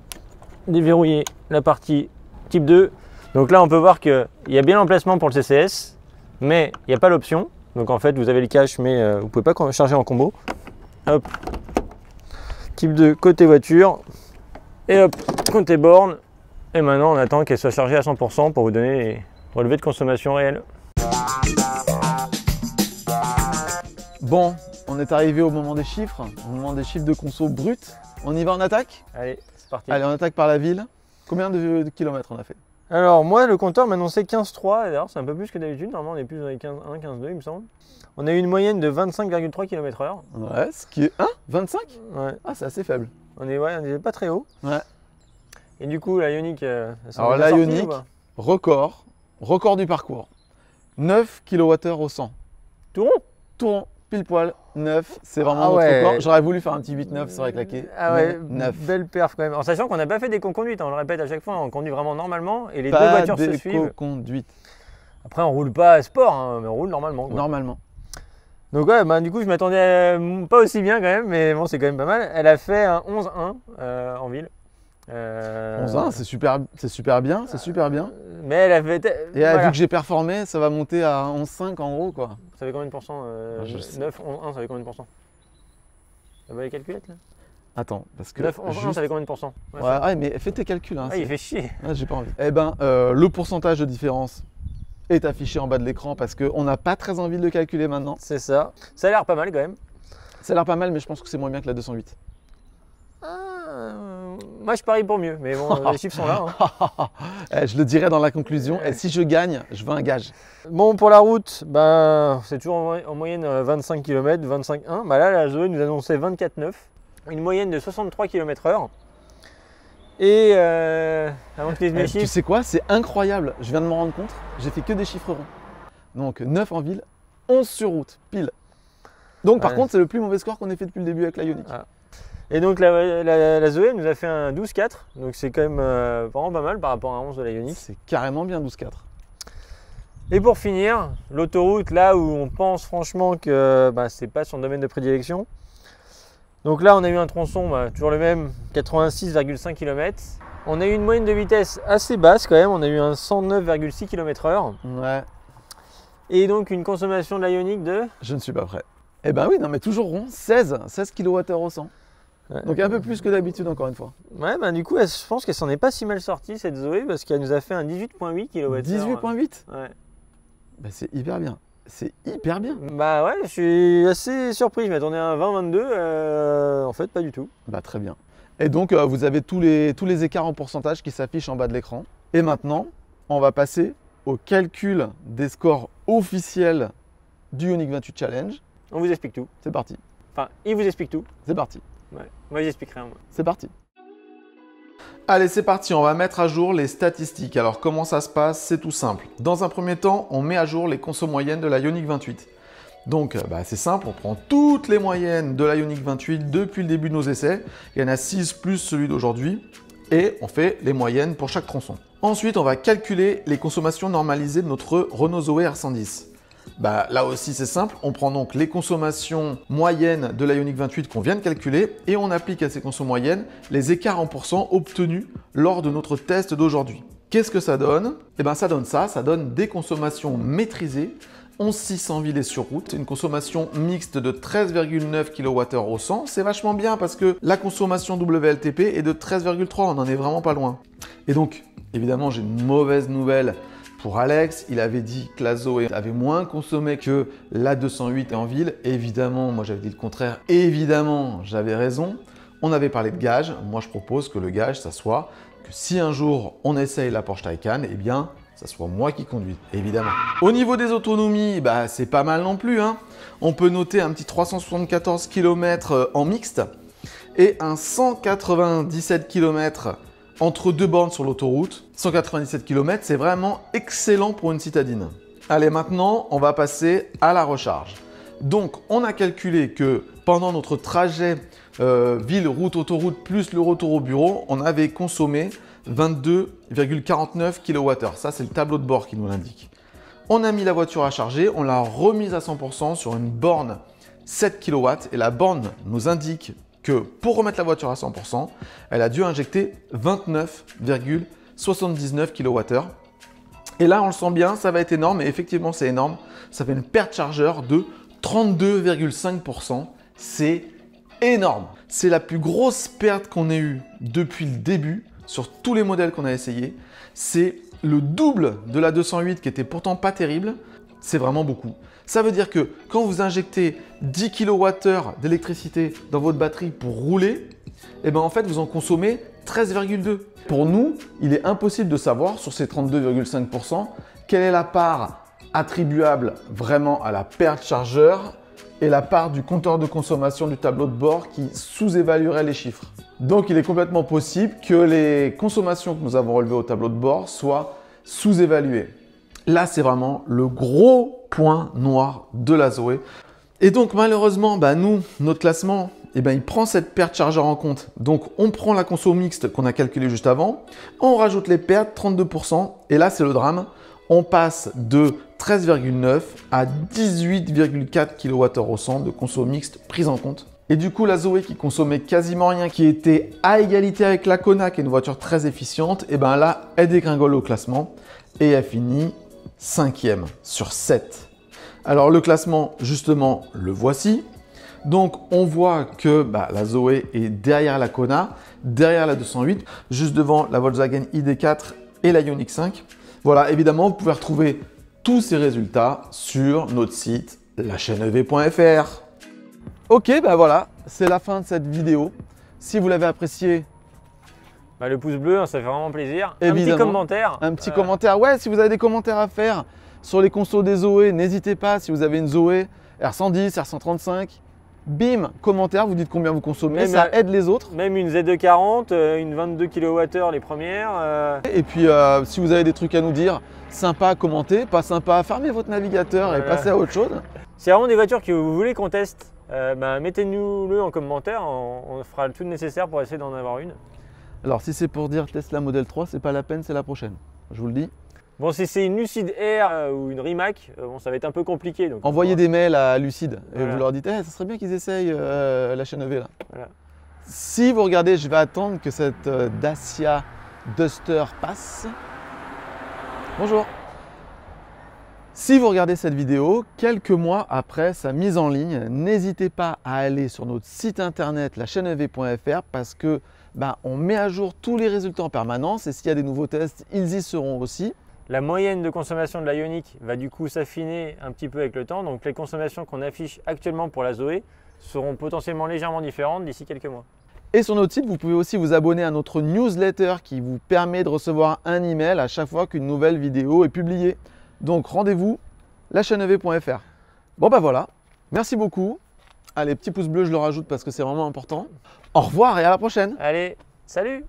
déverrouiller la partie type 2. Donc là, on peut voir qu'il y a bien l'emplacement pour le CCS, mais il n'y a pas l'option. Donc en fait, vous avez le cache, mais euh, vous ne pouvez pas charger en combo. Hop. Type 2 côté voiture. Et hop, côté borne. Et maintenant, on attend qu'elle soit chargée à 100% pour vous donner les relevés de consommation réels. Bon, on est arrivé au moment des chiffres, au moment des chiffres de conso brut. On y va en attaque? Allez, c'est parti. Allez, on attaque par la ville. Combien de, de kilomètres on a fait? Alors, moi, le compteur m'annonçait 15,3. et D'ailleurs, c'est un peu plus que d'habitude. Normalement, on est plus dans les 15,1, 15,2, il me semble. On a eu une moyenne de 25,3 km/h. Ouais, ce qui est 1 25 Ouais, Ah, c'est assez faible. On est, ouais, on est pas très haut. Ouais. Et du coup, la Ioniq. euh, Alors, la sortie, Ioniq, Record, record du parcours. 9 kWh au 100. Tout rond Tout rond, pile poil, 9. C'est vraiment Ah notre ouais. record. J'aurais voulu faire un petit 8-9, ça aurait claqué. Ah ouais, 9. belle perf quand même. En sachant qu'on n'a pas fait des conduites, on le répète à chaque fois, on conduit vraiment normalement et les deux voitures se suivent. conduite Après, on roule pas à sport, hein, mais on roule normalement. quoi. normalement. Donc ouais, bah, du coup je m'attendais euh, pas aussi bien quand même, mais bon c'est quand même pas mal. Elle a fait un 11-1 euh, en ville. Euh, 11 c'est super, c'est super bien, c'est super bien. Mais elle a fait... Et euh, voilà. vu que j'ai performé, ça va monter à 11,5 en gros quoi. Ça fait combien de pourcents euh, Ah, je sais. 9, 11, 1, ça fait combien de pourcents? Ça va les calculettes là? Attends, parce que. 9, 11, 1, juste- ça fait combien de pourcents? Ouais, Ouais, mais fais tes calculs. Hein, Ah, il fait chier. Ah, j'ai pas envie. Eh ben, euh, le pourcentage de différence est affiché en bas de l'écran parce qu'on n'a pas très envie de le calculer maintenant. C'est ça. Ça a l'air pas mal quand même. Ça a l'air pas mal, mais je pense que c'est moins bien que la 208. Ah, moi je parie pour mieux, mais bon, les (laughs) chiffres sont là. hein. (laughs) Eh, je le dirai dans la conclusion. Et si je gagne, je veux un gage. Bon, pour la route, ben, c'est toujours en, en moyenne euh, 25 km, 25,1. Bah là, la Zoé nous annonçait 24,9. Une moyenne de 63 km/h. Et euh, avant que Eh, tu chiffres, sais quoi C'est incroyable. Je viens de m'en rendre compte. J'ai fait que des chiffres ronds. Donc 9 en ville, 11 sur route, pile. Donc par Ouais. contre, c'est le plus mauvais score qu'on ait fait depuis le début avec la Ioniq. Ah. et donc la, la- la Zoé nous a fait un 12,4. Donc c'est quand même euh, vraiment pas mal par rapport à un 11 de la Ioniq. C'est carrément bien 12-4. Et pour finir, l'autoroute, là où on pense franchement que bah, c'est pas son domaine de prédilection. Donc là, on a eu un tronçon, bah, toujours le même, 86,5 km. On a eu une moyenne de vitesse assez basse quand même, on a eu un 109,6 km/h. Ouais, Et donc une consommation de la Ioniq de. je ne suis pas prêt. Eh ben oui, non mais toujours rond, 16, 16 kWh au 100. Ouais. Donc un peu plus que d'habitude encore une fois. Ouais, bah du coup, elle- je pense qu'elle s'en est pas si mal sortie cette Zoé parce qu'elle nous a fait un 18,8 kWh. 18.8 Ouais. Bah, C'est hyper bien. C'est hyper bien. Bah ouais, je suis assez surpris. Je m'attendais à un 20-22. euh, en fait, pas du tout. Bah très bien. Et donc euh, vous avez tous les, tous les écarts en pourcentage qui s'affichent en bas de l'écran. Et maintenant, on va passer au calcul des scores officiels du Ioniq 28 Challenge. On vous explique tout. C'est parti. Enfin, il vous explique tout. C'est parti. Ouais. Moi, j'explique rien. Moi. C'est parti. Allez, c'est parti, on va mettre à jour les statistiques. Alors, comment ça se passe? C'est tout simple. Dans un premier temps, on met à jour les consos moyennes de la Ioniq 28. Donc, euh, bah, c'est simple, on prend toutes les moyennes de la Ioniq 28 depuis le début de nos essais. Il y en a 6 plus celui d'aujourd'hui. Et on fait les moyennes pour chaque tronçon. Ensuite, on va calculer les consommations normalisées de notre Renault Zoé R110. Bah, là aussi, c'est simple. On prend donc les consommations moyennes de l'Ioniq 28 qu'on vient de calculer et on applique à ces consommations moyennes les écarts en pourcent obtenus lors de notre test d'aujourd'hui. Qu'est-ce que ça donne? Eh bien, ça donne ça. Ça donne des consommations maîtrisées 11600 villes sur route, une consommation mixte de 13,9 kWh au 100. C'est vachement bien parce que la consommation WLTP est de 13,3, on n'en est vraiment pas loin. Et donc, évidemment, j'ai une mauvaise nouvelle pour Alex, il avait dit que la Zoé avait moins consommé que la 208 en ville. Évidemment, moi j'avais dit le contraire. Évidemment, j'avais raison. On avait parlé de gage. Moi, je propose que le gage, ça soit que si un jour on essaye la Porsche Taycan, eh bien, ça soit moi qui conduis, évidemment. Au niveau des autonomies, bah, c'est pas mal non plus. Hein. On peut noter un petit 374 km en mixte et un 197 km entre deux bornes sur l'autoroute, 197 km, c'est vraiment excellent pour une citadine. Allez, maintenant, on va passer à la recharge. Donc, on a calculé que pendant notre trajet euh, ville, route, autoroute, plus le retour au bureau, on avait consommé 22,49 kWh. Ça, c'est le tableau de bord qui nous l'indique. On a mis la voiture à charger, on l'a remise à 100% sur une borne 7 kW et la borne nous indique pour remettre la voiture à 100%, elle a dû injecter 29,79 kWh. Et là, on le sent bien, ça va être énorme, et effectivement, c'est énorme. Ça fait une perte chargeur de 32,5%. C'est énorme. C'est la plus grosse perte qu'on ait eue depuis le début sur tous les modèles qu'on a essayés. C'est le double de la 208 qui était pourtant pas terrible. C'est vraiment beaucoup. Ça veut dire que quand vous injectez 10 kWh d'électricité dans votre batterie pour rouler, eh ben en fait vous en consommez 13,2. Pour nous, il est impossible de savoir sur ces 32,5% quelle est la part attribuable vraiment à la perte chargeur et la part du compteur de consommation du tableau de bord qui sous-évaluerait les chiffres. Donc il est complètement possible que les consommations que nous avons relevées au tableau de bord soient sous-évaluées. Là, c'est vraiment le gros point noir de la Zoé. Et donc, malheureusement, bah, nous, notre classement, eh ben, il prend cette perte chargeur en compte. Donc, on prend la conso mixte qu'on a calculée juste avant, on rajoute les pertes, 32%, et là, c'est le drame. On passe de 13,9 à 18,4 kWh au 100 de conso mixte prise en compte. Et du coup, la Zoé qui consommait quasiment rien, qui était à égalité avec la Kona, qui est une voiture très efficiente, et eh ben là, elle dégringole au classement et elle finit cinquième sur 7. Alors le classement, justement, le voici. Donc on voit que bah, la Zoé est derrière la Kona, derrière la 208, juste devant la Volkswagen ID4 et la Ioniq 5. Voilà, évidemment, vous pouvez retrouver tous ces résultats sur notre site lachaînev.fr. Ok, ben voilà, c'est la fin de cette vidéo. Si vous l'avez apprécié, bah, le pouce bleu, hein, ça fait vraiment plaisir. Évidemment. Un petit commentaire. Un petit Euh, commentaire. Ouais, si vous avez des commentaires à faire sur les consos des Zoé, n'hésitez pas. Si vous avez une Zoé R110, R135, bim, commentaire, vous dites combien vous consommez. Même, ça euh, aide les autres. Même une Z240, euh, une 22 kWh les premières. euh, Et puis, euh, si vous avez des trucs à nous dire, sympa à commenter, pas sympa à fermer votre navigateur et passer à autre chose. C'est vraiment des voitures que vous voulez qu'on teste. euh, bah, Mettez-nous-le en commentaire, on, on fera tout le nécessaire pour essayer d'en avoir une. Alors, si c'est pour dire Tesla Model 3, c'est pas la peine, c'est la prochaine. Je vous le dis. Bon, si c'est une Lucid Air euh, ou une Rimac, euh, bon, ça va être un peu compliqué. Donc on Envoyez des mails à Lucide et Voilà. vous leur dites Eh, ça serait bien qu'ils essayent euh, la chaîne EV là. Voilà. Si vous regardez, je vais attendre que cette Dacia Duster passe. Bonjour. Si vous regardez cette vidéo quelques mois après sa mise en ligne, n'hésitez pas à aller sur notre site internet lachaînev.fr parce que ben, on met à jour tous les résultats en permanence et s'il y a des nouveaux tests, ils y seront aussi. La moyenne de consommation de la Ioniq va du coup s'affiner un petit peu avec le temps. Donc les consommations qu'on affiche actuellement pour la Zoé seront potentiellement légèrement différentes d'ici quelques mois. Et sur notre site, vous pouvez aussi vous abonner à notre newsletter qui vous permet de recevoir un email à chaque fois qu'une nouvelle vidéo est publiée. Donc rendez-vous lachaînev.fr. Bon ben voilà, merci beaucoup. Allez, petit pouce bleu, je le rajoute parce que c'est vraiment important. Au revoir et à la prochaine. Allez, salut